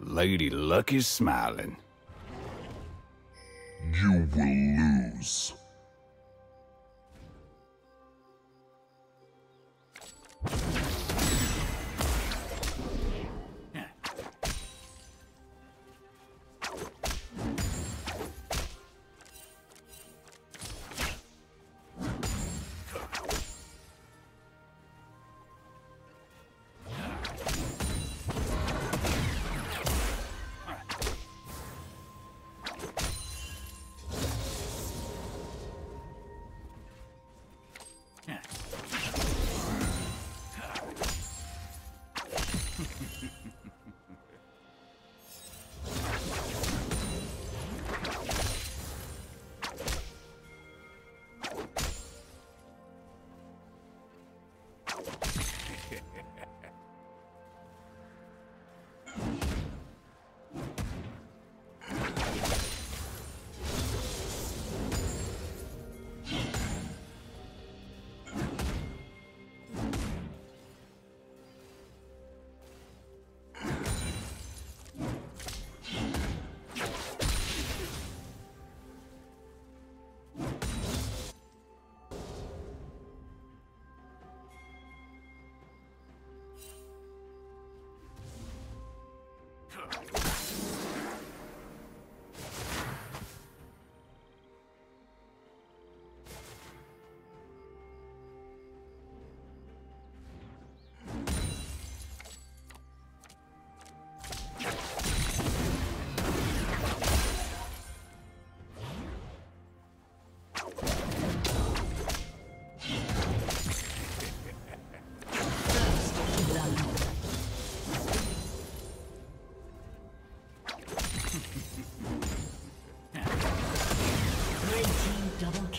Lady Luck is smiling. You will lose.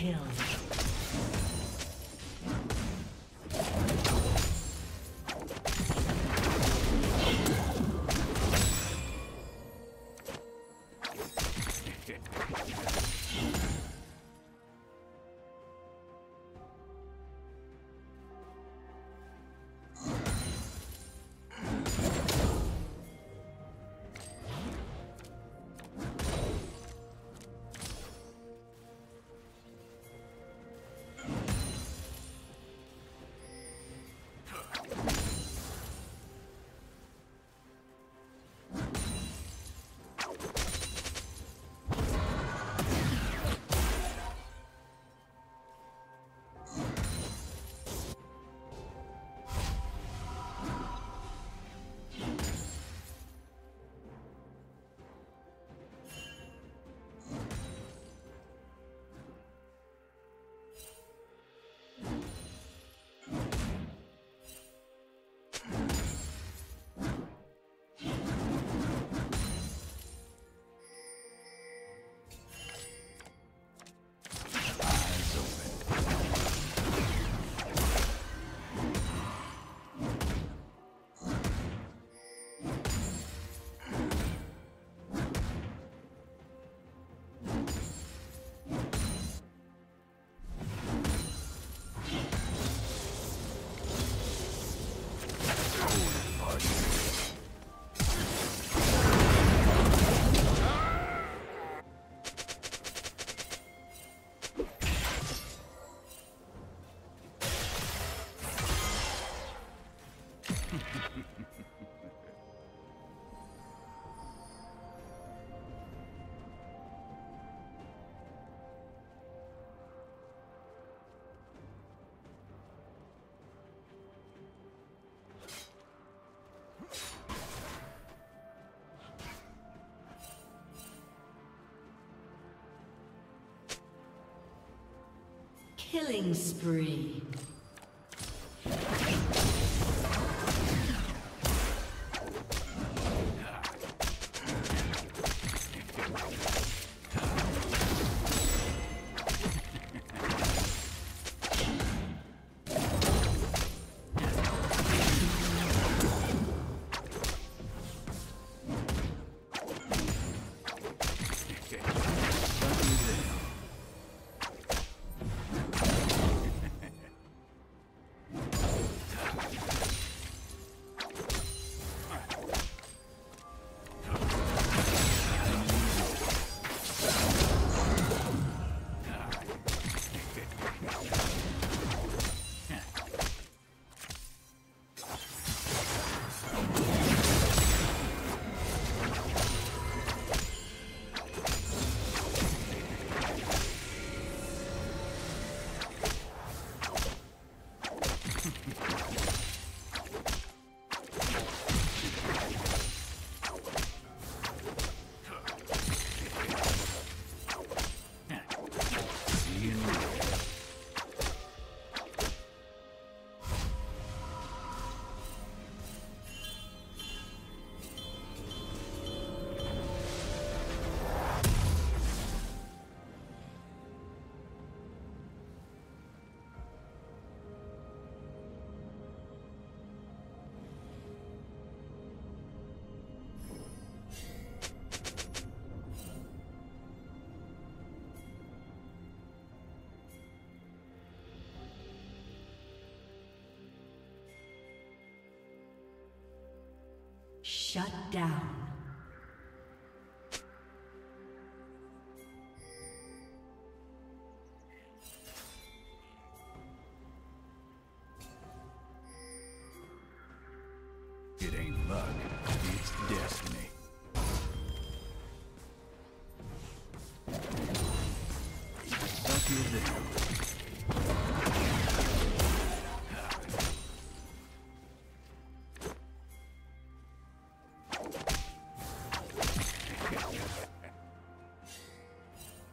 kill. Killing spree. Shut down.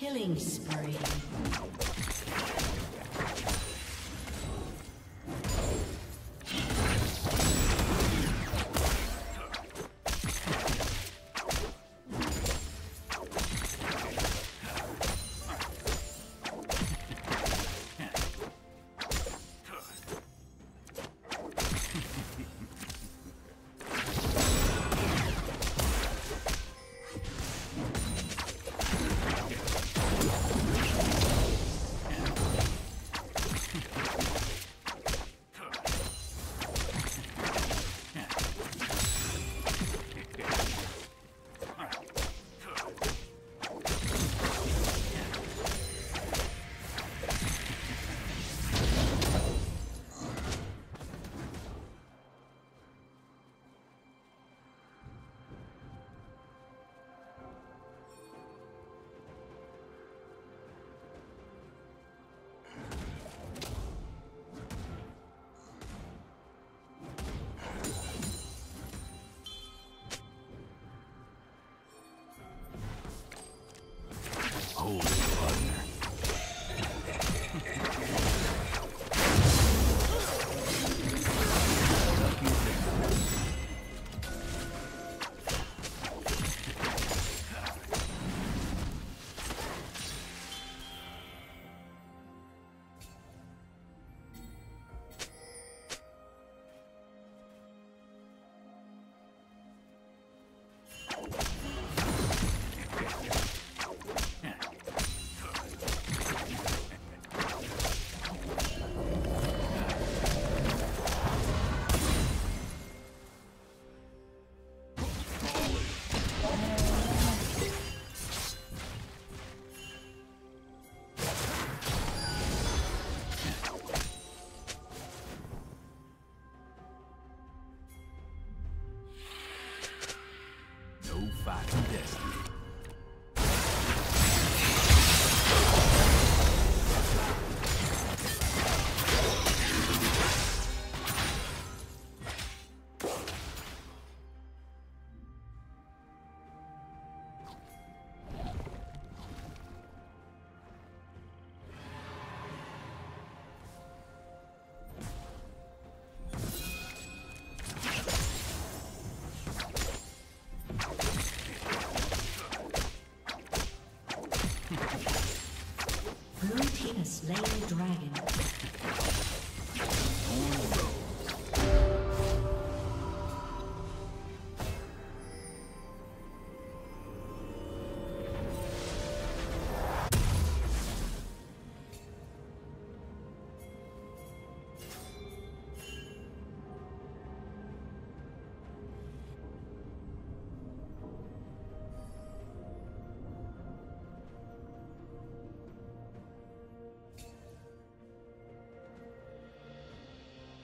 Killing spree.